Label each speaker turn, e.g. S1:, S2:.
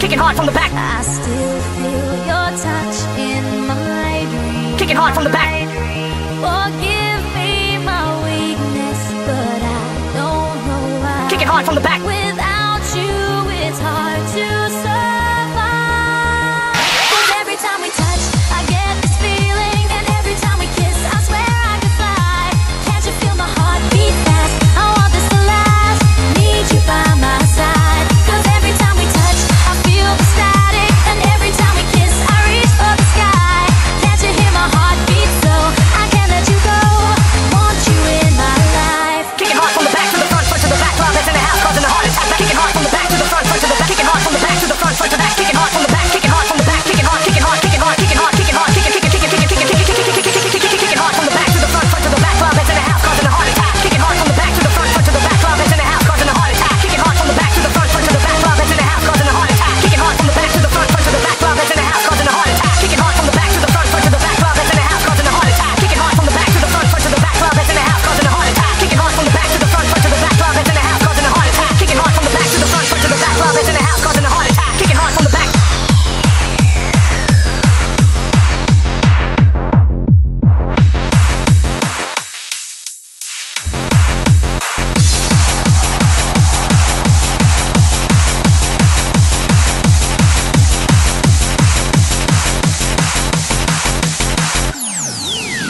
S1: Kicking hard from the back.
S2: I still feel your touch in my dream.
S1: Kicking hard from the back.
S2: Forgive oh, me my weakness, but I don't know why.
S1: Kicking hard from the back.